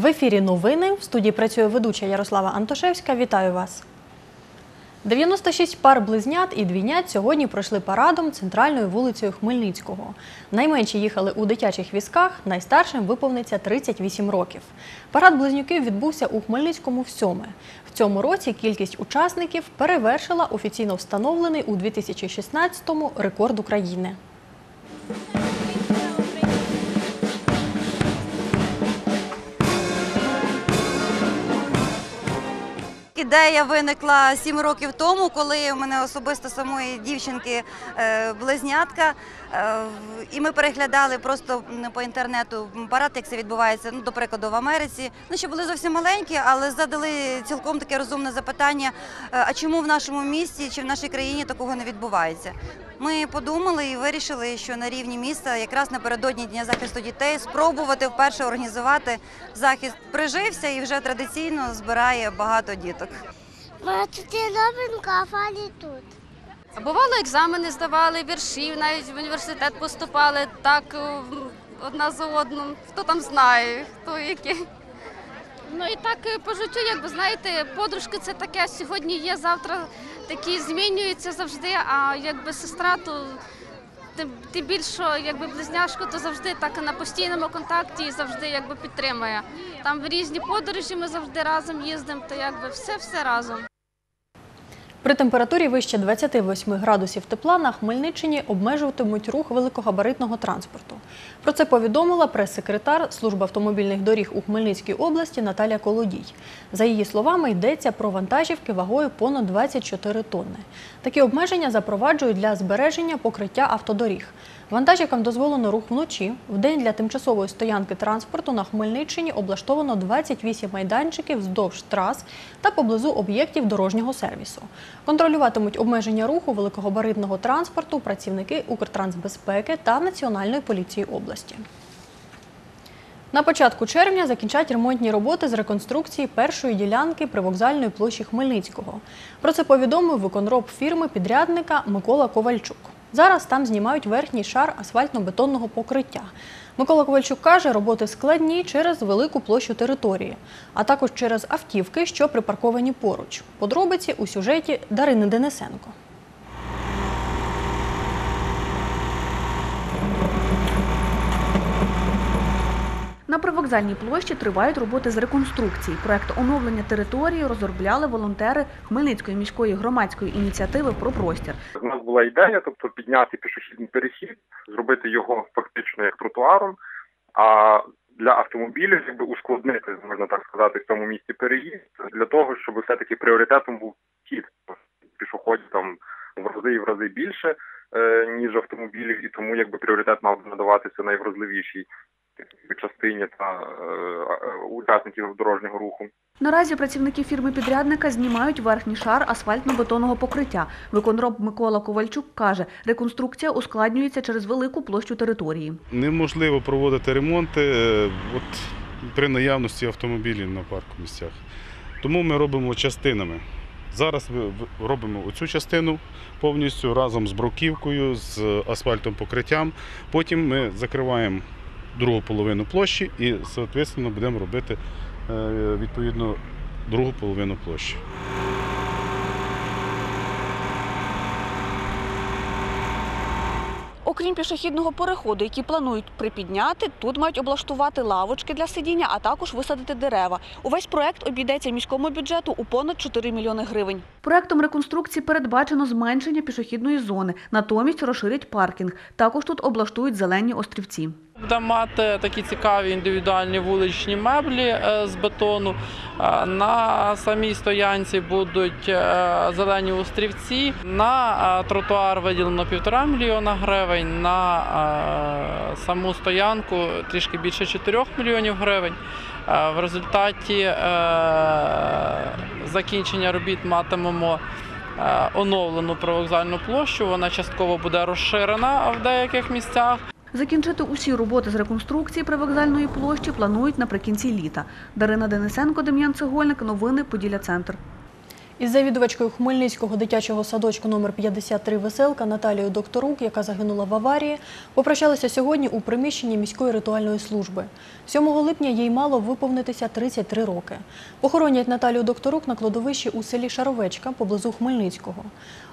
В ефірі новини в студії працює ведуча Ярослава Антошевська. Вітаю вас. 96 пар близнят і двійнят сьогодні пройшли парадом центральною вулицею Хмельницького. Найменші їхали у дитячих візках, найстаршим виповниться 38 років. Парад близнюків відбувся у Хмельницькому всьоме. В цьому році кількість учасників перевершила офіційно встановлений у 2016-му рекорд України. Ідея виникла сім років тому, коли у мене особисто самої дівчинки е, близнятка. е, І ми переглядали просто по інтернету парад, як це відбувається, ну, до прикладу, в Америці. Ну, ще були зовсім маленькі, але задали цілком таке розумне запитання: е, а чому в нашому місті чи в нашій країні такого не відбувається? Ми подумали і вирішили, що на рівні міста, якраз напередодні Дня захисту дітей, спробувати вперше організувати захист. Прижився і вже традиційно збирає багато діток. Тут а Фані тут. Бувало, екзамени здавали, віршів, навіть в університет поступали так е, одна за одну. Хто там знає, хто який. Ну і так е, по життю, якби знаєте, подружки це таке сьогодні є, завтра такі змінюються завжди. А якби сестра, то тим, тим більше, якби близняшко, то завжди так на постійному контакті і завжди якби підтримує. Там в різні подорожі ми завжди разом їздимо, то якби все все разом. При температурі вище 28 градусів тепла на Хмельниччині обмежуватимуть рух великогабаритного транспорту. Про це повідомила прес-секретар Служби автомобільних доріг у Хмельницькій області Наталя Колодій. За її словами, йдеться про вантажівки вагою понад 24 тонни. Такі обмеження запроваджують для збереження покриття автодоріг. Вантажівкам дозволено рух вночі. В день для тимчасової стоянки транспорту на Хмельниччині облаштовано 28 майданчиків вздовж трас та поблизу об'єктів дорожнього сервісу. Контролюватимуть обмеження руху великогабаритного транспорту працівники Укртрансбезпеки та Національної поліції області. На початку червня закінчать ремонтні роботи з реконструкції першої ділянки привокзальної площі Хмельницького. Про це повідомив виконроб фірми підрядника Микола Ковальчук. Зараз там знімають верхній шар асфальтно-бетонного покриття. Микола Ковальчук каже, роботи складні через велику площу території, а також через автівки, що припарковані поруч. Подробиці у сюжеті Дарини Денисенко. На привокзальній площі тривають роботи з реконструкції. Проект оновлення території розробляли волонтери Хмельницької міської громадської ініціативи про простір. У нас була ідея, тобто підняти пішохідний перехід, зробити його фактично як тротуаром, а для автомобілів якби ускладнити, можна так сказати, в цьому місці переїзд для того, щоб все-таки пріоритетом був хід пішоходів там в рази і в рази більше, е, ніж автомобілів, і тому якби пріоритет мав надаватися найвразливішій частині та е, учасників дорожнього руху. Наразі працівники фірми-підрядника знімають верхній шар асфальтно-бетонного покриття. Виконроб Микола Ковальчук каже, реконструкція ускладнюється через велику площу території. неможливо проводити ремонти е, от, при наявності автомобілів на парку місцях. Тому ми робимо частинами. Зараз ми робимо оцю частину повністю разом з бруківкою, з асфальтом покриттям. Потім ми закриваємо другу половину площі і, соответственно, будемо робити е, відповідно другу половину площі. Окрім пішохідного переходу, який планують припідняти, тут мають облаштувати лавочки для сидіння, а також висадити дерева. Увесь проект обійдеться міському бюджету у понад 4 мільйони гривень. Проектом реконструкції передбачено зменшення пішохідної зони, натомість розширять паркінг. Також тут облаштують зелені острівці. Буде мати такі цікаві індивідуальні вуличні меблі е, з бетону. Е, На самій стоянці будуть е, зелені острівці. На тротуар виділено півтора мільйона гривень. На саму стоянку трішки більше 4 мільйонів гривень. В результаті закінчення робіт матимемо оновлену привокзальну площу. Вона частково буде розширена в деяких місцях. Закінчити усі роботи з реконструкції привокзальної площі планують наприкінці літа. Дарина Денисенко, Дем'ян Цегольник. Новини Поділля Центр. Із завідувачкою Хмельницького дитячого садочку номер 53 «Веселка» Наталією Докторук, яка загинула в аварії, попрощалися сьогодні у приміщенні міської ритуальної служби. 7 липня їй мало виповнитися 33 роки. Похоронять Наталію Докторук на кладовищі у селі Шаровечка поблизу Хмельницького.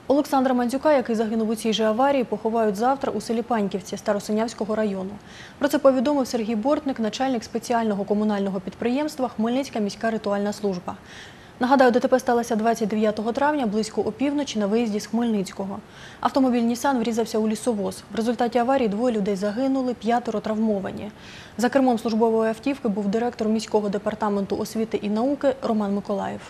Олександра Мандзюка, який загинув у цій же аварії, поховають завтра у селі Паньківці Старосинявського району. Про це повідомив Сергій Бортник, начальник спеціального комунального підприємства Хмельницька міська ритуальна служба. Нагадаю, ДТП сталося 29 травня близько опівночі на виїзді з Хмельницького. Автомобіль Нісан врізався у лісовоз. В результаті аварії двоє людей загинули, п'ятеро травмовані. За кермом службової автівки був директор міського департаменту освіти і науки Роман Миколаїв.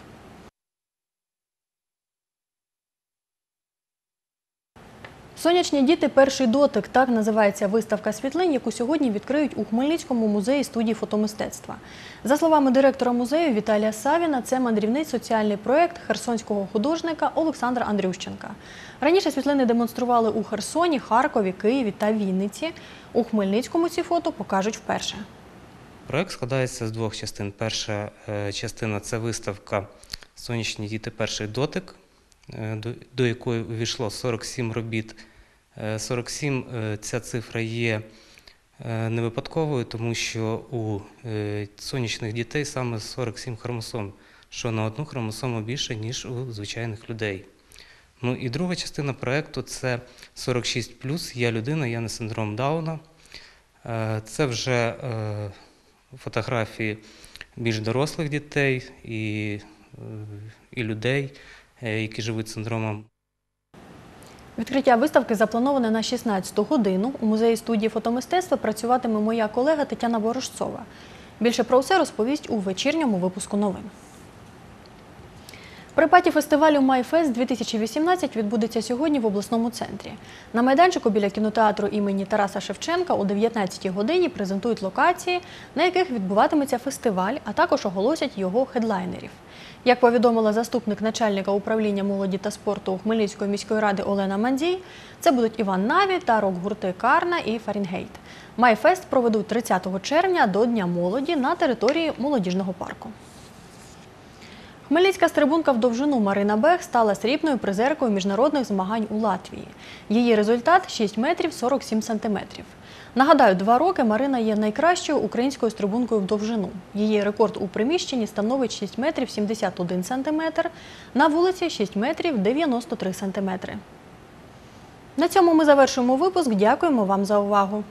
Сонячні діти перший дотик так називається виставка світлин, яку сьогодні відкриють у Хмельницькому музеї студії фотомистецтва. За словами директора музею Віталія Савіна, це мандрівний соціальний проєкт херсонського художника Олександра Андрющенка. Раніше світлини демонстрували у Херсоні, Харкові, Києві та Вінниці. У Хмельницькому ці фото покажуть вперше. Проект складається з двох частин. Перша е, частина це виставка Сонячні діти перший дотик, до, до якої увійшло 47 робіт. Е, 47 е, ця цифра є е, не випадковою, тому що у е, сонячних дітей саме 47 хромосом, що на одну хромосому більше, ніж у звичайних людей. Ну і друга частина проекту це 46 Я людина, я не синдром Дауна. Е, Це вже е, фотографії більш дорослих дітей і, е, і людей, е, які живуть синдромом Відкриття виставки заплановане на 16 годину. У музеї студії фотомистецтва працюватиме моя колега Тетяна Ворожцова. Більше про все розповість у вечірньому випуску новин. Pre-party фестивалю «Майфест 2018 відбудеться сьогодні в обласному центрі. На майданчику біля кінотеатру імені Тараса Шевченка о 19-й годині презентують локації, на яких відбуватиметься фестиваль, а також оголосять його хедлайнерів. Як повідомила заступник начальника управління молоді та спорту Хмельницької міської ради Олена Мандзій, це будуть Іван Наві та рок-гурти Карна і Фаренгейт. Майфест проведуть 30 червня до Дня молоді на території молодіжного парку. Хмельницька стрибунка в довжину Марина Бех стала срібною призеркою міжнародних змагань у Латвії. Її результат 6 метрів 47 сантиметрів. Нагадаю, два роки Марина є найкращою українською стрибункою в довжину. Її рекорд у приміщенні становить 6 метрів 71 сантиметр, на вулиці 6 метрів 93 сантиметри. На цьому ми завершуємо випуск. Дякуємо вам за увагу.